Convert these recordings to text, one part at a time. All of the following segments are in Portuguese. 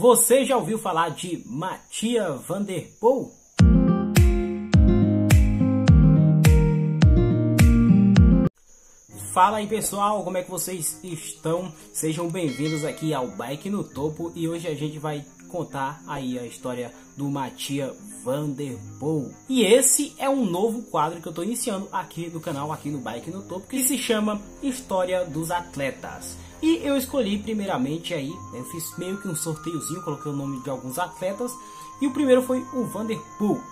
Você já ouviu falar de Mattia Van Der Poel? Fala aí pessoal, como é que vocês estão? Sejam bem-vindos aqui ao Bike no Topo e hoje a gente vai contar aí a história do Mattia Van Der Poel. E esse é um novo quadro que eu estou iniciando aqui no canal, aqui no Bike no Topo, que se chama História dos Atletas. E eu escolhi primeiramente aí, eu fiz meio que um sorteiozinho, coloquei o nome de alguns atletas, e o primeiro foi o Van Der Poel.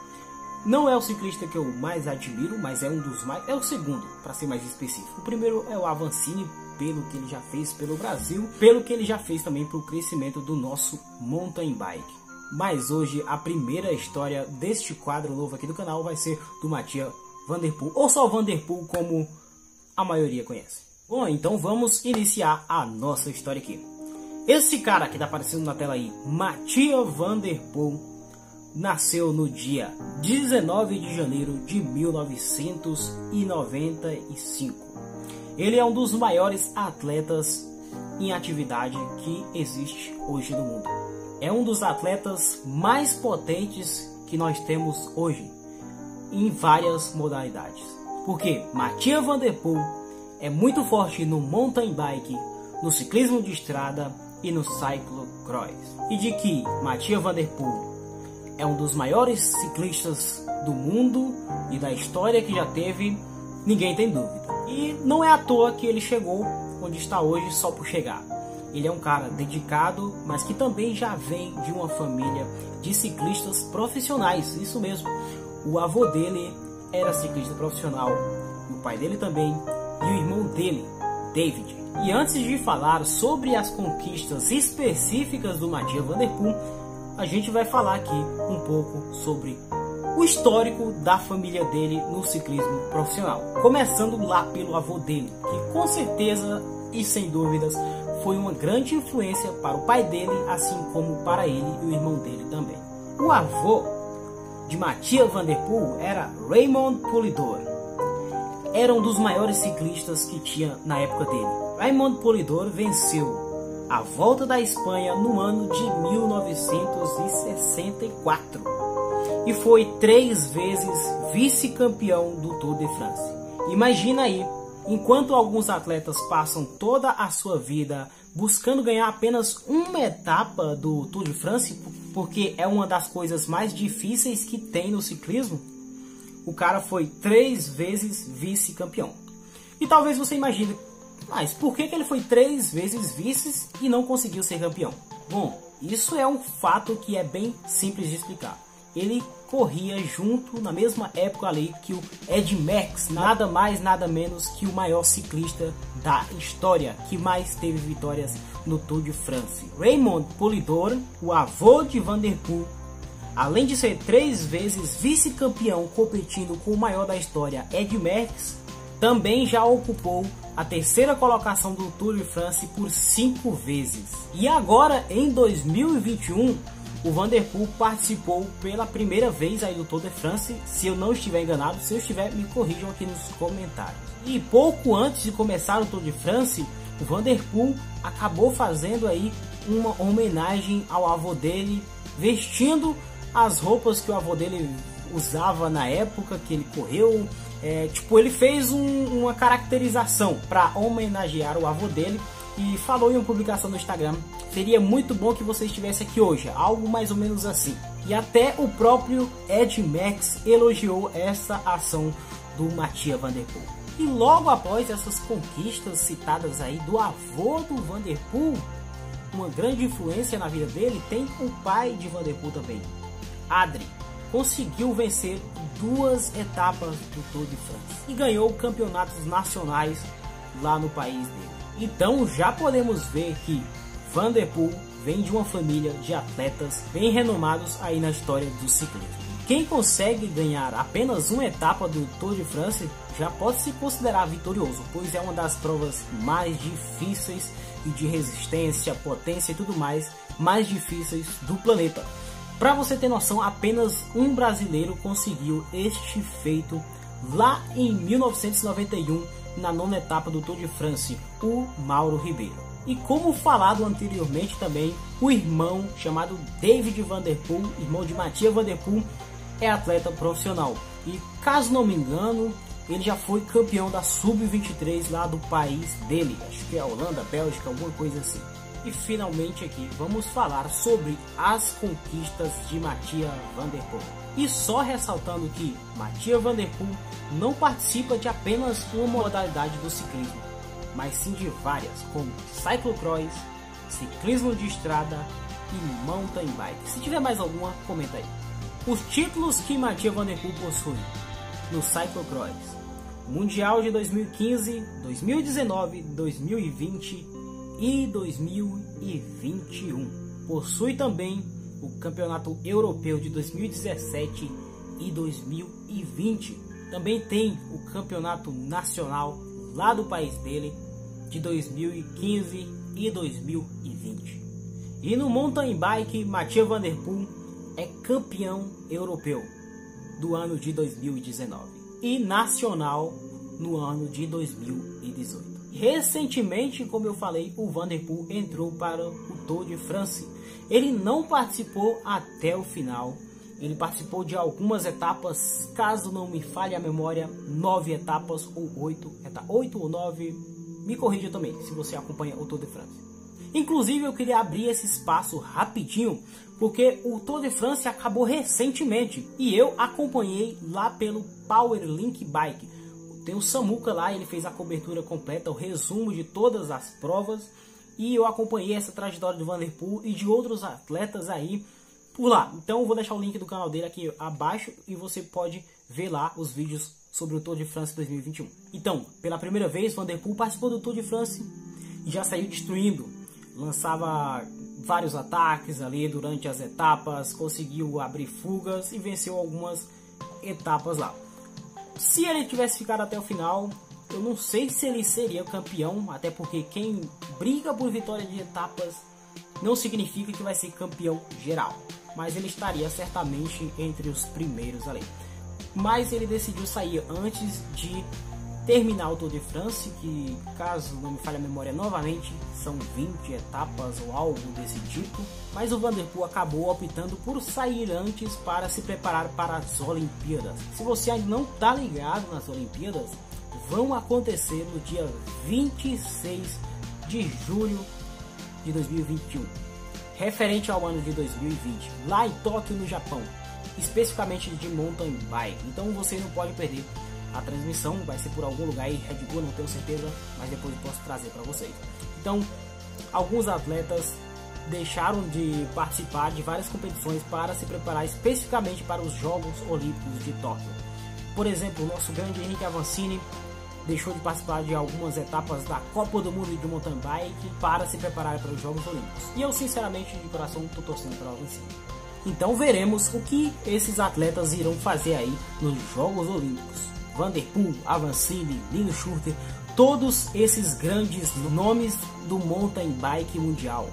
Não é o ciclista que eu mais admiro, mas é um dos mais. É o segundo, para ser mais específico. O primeiro é o Avancini, pelo que ele já fez pelo Brasil, pelo que ele já fez também para o crescimento do nosso mountain bike. Mas hoje a primeira história deste quadro novo aqui do canal vai ser do Matia Vanderpool, ou só Vanderpool como a maioria conhece. Bom, então vamos iniciar a nossa história aqui. Esse cara que está aparecendo na tela aí, Matia Vanderpool, nasceu no dia 19 de janeiro de 1995. Ele é um dos maiores atletas em atividade que existe hoje no mundo. É um dos atletas mais potentes que nós temos hoje em várias modalidades. Porque Mathieu Van Der Poel é muito forte no mountain bike, no ciclismo de estrada e no cyclocross. E de que Mathieu Van Der Poel é um dos maiores ciclistas do mundo e da história que já teve, ninguém tem dúvida. E não é à toa que ele chegou onde está hoje só por chegar. Ele é um cara dedicado, mas que também já vem de uma família de ciclistas profissionais, isso mesmo. O avô dele era ciclista profissional, o pai dele também, e o irmão dele, David. E antes de falar sobre as conquistas específicas do Mathieu Van Der Poel, a gente vai falar aqui um pouco sobre o histórico da família dele no ciclismo profissional. Começando lá pelo avô dele, que com certeza e sem dúvidas foi uma grande influência para o pai dele, assim como para ele e o irmão dele também. O avô de Mathieu Van Der Poel era Raymond Polidor, era um dos maiores ciclistas que tinha na época dele. Raymond Polidor venceu a Volta da Espanha no ano de 1964 e foi três vezes vice-campeão do Tour de France. Imagina aí, enquanto alguns atletas passam toda a sua vida buscando ganhar apenas uma etapa do Tour de France, porque é uma das coisas mais difíceis que tem no ciclismo, o cara foi três vezes vice-campeão. E talvez você imagine, mas por que, que ele foi três vezes vice e não conseguiu ser campeão? Bom, isso é um fato que é bem simples de explicar. Ele corria junto na mesma época ali que o Ed Max, nada mais nada menos que o maior ciclista da história, que mais teve vitórias no Tour de France. Raymond Polidor, o avô de Van Der Poel, Além de ser três vezes vice-campeão competindo com o maior da história, Ed Merckx, também já ocupou a terceira colocação do Tour de France por cinco vezes. E agora, em 2021, o Vanderpool participou pela primeira vez aí do Tour de France. Se eu não estiver enganado, se eu estiver, me corrijam aqui nos comentários. E pouco antes de começar o Tour de France, o Vanderpool acabou fazendo aí uma homenagem ao avô dele, vestindo as roupas que o avô dele usava na época que ele correu. É, tipo, ele fez um, uma caracterização para homenagear o avô dele e falou em uma publicação no Instagram. Seria muito bom que você estivesse aqui hoje, algo mais ou menos assim. E até o próprio Ed Max elogiou essa ação do Matia Vanderpool. E logo após essas conquistas citadas aí do avô do Vanderpool, uma grande influência na vida dele tem o pai de Vanderpool também, Adri conseguiu vencer duas etapas do Tour de France e ganhou campeonatos nacionais lá no país dele. Então já podemos ver que Van Der Poel vem de uma família de atletas bem renomados aí na história do ciclismo. Quem consegue ganhar apenas uma etapa do Tour de France já pode se considerar vitorioso, pois é uma das provas mais difíceis e de resistência, potência e tudo mais mais difíceis do planeta. Para você ter noção, apenas um brasileiro conseguiu este feito lá em 1991 na nona etapa do Tour de France, o Mauro Ribeiro. E como falado anteriormente também, o irmão chamado David Vanderpool, irmão de Matia Vanderpool, é atleta profissional. E caso não me engano, ele já foi campeão da Sub-23 lá do país dele. Acho que é Holanda, Bélgica, alguma coisa assim. E finalmente aqui vamos falar sobre as conquistas de Matia Vanderpool. E só ressaltando que Matia Vanderpool não participa de apenas uma modalidade do ciclismo, mas sim de várias, como cyclocross, ciclismo de estrada e mountain bike. Se tiver mais alguma, comenta aí. Os títulos que Matia Vanderpool possui no cyclocross: Mundial de 2015, 2019, 2020 e 2021. Possui também o Campeonato Europeu de 2017 e 2020. Também tem o Campeonato Nacional lá do país dele de 2015 e 2020. E no mountain bike, Mathieu Van Der Poel é campeão europeu do ano de 2019 e nacional no ano de 2018. Recentemente, como eu falei, o Vanderpool entrou para o Tour de France. Ele não participou até o final. Ele participou de algumas etapas, caso não me falhe a memória, nove etapas ou oito, oito ou nove. Me corrija também, se você acompanha o Tour de France. Inclusive, eu queria abrir esse espaço rapidinho, porque o Tour de France acabou recentemente e eu acompanhei lá pelo Power Link Bike. Tem o Samuca lá, ele fez a cobertura completa, o resumo de todas as provas. E eu acompanhei essa trajetória do Vanderpool e de outros atletas aí por lá. Então eu vou deixar o link do canal dele aqui abaixo e você pode ver lá os vídeos sobre o Tour de France 2021. Então, pela primeira vez, Vanderpool participou do Tour de France e já saiu destruindo. Lançava vários ataques ali durante as etapas, conseguiu abrir fugas e venceu algumas etapas lá. Se ele tivesse ficado até o final, eu não sei se ele seria campeão, até porque quem briga por vitória de etapas não significa que vai ser campeão geral, mas ele estaria certamente entre os primeiros ali. Mas ele decidiu sair antes de terminar o Tour de France, que caso não me falhe a memória novamente, são 20 etapas ou algo desse tipo, mas o Vanderpool acabou optando por sair antes para se preparar para as Olimpíadas. Se você ainda não está ligado nas Olimpíadas, vão acontecer no dia 26 de julho de 2021, referente ao ano de 2020, lá em Tóquio, no Japão, especificamente de mountain bike. Então você não pode perder a transmissão vai ser por algum lugar aí, Red Bull, não tenho certeza, mas depois eu posso trazer para vocês. Então, alguns atletas deixaram de participar de várias competições para se preparar especificamente para os Jogos Olímpicos de Tóquio. Por exemplo, o nosso grande Henrique Avancini deixou de participar de algumas etapas da Copa do Mundo de mountain bike para se preparar para os Jogos Olímpicos. E eu, sinceramente, de coração, estou torcendo para o Avancini. Então veremos o que esses atletas irão fazer aí nos Jogos Olímpicos. Vanderpool, Avancini, Lino Schurter, todos esses grandes nomes do mountain bike mundial.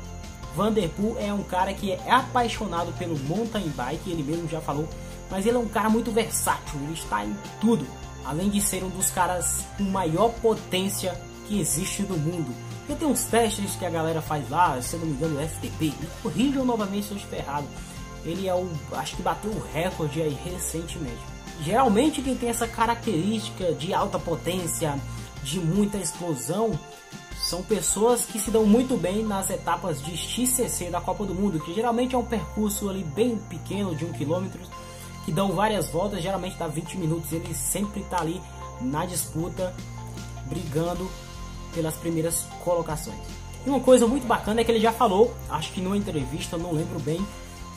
Vanderpool é um cara que é apaixonado pelo mountain bike, ele mesmo já falou, mas ele é um cara muito versátil, ele está em tudo, além de ser um dos caras com maior potência que existe no mundo. E tem uns testes que a galera faz lá, se eu não me engano, o FTP, me corrijam novamente se eu estiver errado. Ele é o, acho que bateu o recorde aí recentemente. Geralmente quem tem essa característica de alta potência, de muita explosão, são pessoas que se dão muito bem nas etapas de XCC da Copa do Mundo, que geralmente é um percurso ali bem pequeno, de um quilômetro, que dão várias voltas, geralmente dá 20 minutos, ele sempre está ali na disputa, brigando pelas primeiras colocações. E uma coisa muito bacana é que ele já falou, acho que numa entrevista, não lembro bem,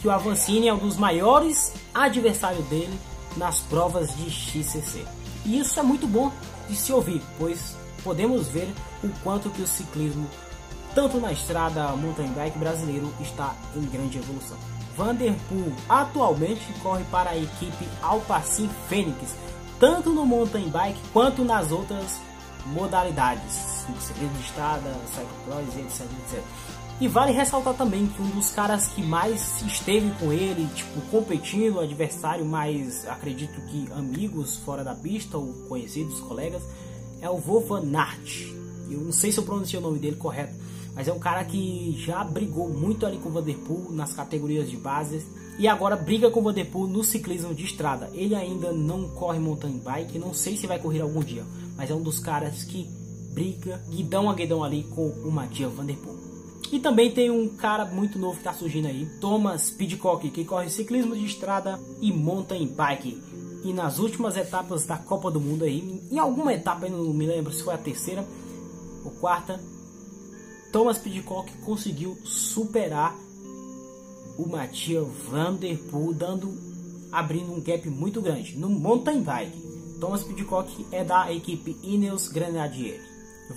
que o Avancini é um dos maiores adversários dele nas provas de XCC. E isso é muito bom de se ouvir, pois podemos ver o quanto que o ciclismo, tanto na estrada mountain bike brasileiro, está em grande evolução. Vanderpool atualmente corre para a equipe Alpacin Fênix, tanto no mountain bike quanto nas outras modalidades, ciclismo de estrada, cyclocross, etc, etc. E vale ressaltar também que um dos caras que mais esteve com ele, tipo, competindo, adversário mais, acredito que amigos fora da pista ou conhecidos, colegas, é o Wolf Nart. Eu não sei se eu pronunciei o nome dele correto, mas é um cara que já brigou muito ali com o Vanderpool nas categorias de bases e agora briga com o Vanderpool no ciclismo de estrada. Ele ainda não corre mountain bike, não sei se vai correr algum dia, mas é um dos caras que briga guidão a guidão ali com o Matias Vanderpool. E também tem um cara muito novo que está surgindo aí, Thomas Pidcock, que corre ciclismo de estrada e mountain bike. E nas últimas etapas da Copa do Mundo aí, em alguma etapa, eu não me lembro se foi a terceira ou quarta, Thomas Pidcock conseguiu superar o Mathieu Van Der Poel, dando, abrindo um gap muito grande no mountain bike. Thomas Pidcock é da equipe Ineos Grenadier.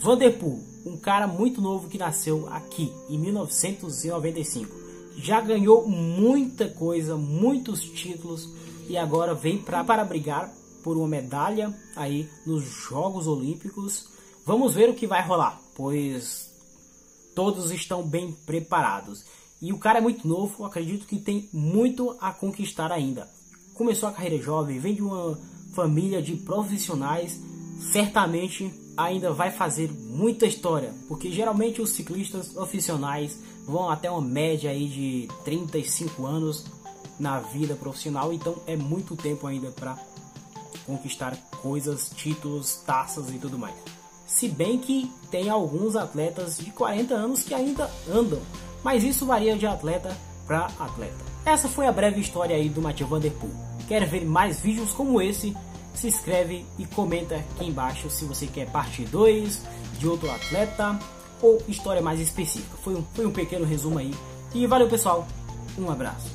Van Der Poel, um cara muito novo que nasceu aqui em 1995. Já ganhou muita coisa, muitos títulos e agora vem pra, para brigar por uma medalha aí nos Jogos Olímpicos. Vamos ver o que vai rolar, pois todos estão bem preparados. E o cara é muito novo, acredito que tem muito a conquistar ainda. Começou a carreira jovem, vem de uma família de profissionais, certamente ainda vai fazer muita história, porque geralmente os ciclistas profissionais vão até uma média aí de 35 anos na vida profissional, então é muito tempo ainda para conquistar coisas, títulos, taças e tudo mais. Se bem que tem alguns atletas de 40 anos que ainda andam, mas isso varia de atleta para atleta. Essa foi a breve história aí do Mathieu Van Der Poel. Quer ver mais vídeos como esse? Se inscreve e comenta aqui embaixo se você quer parte 2 de outro atleta ou história mais específica. Foi um, foi um pequeno resumo aí. E valeu pessoal, um abraço.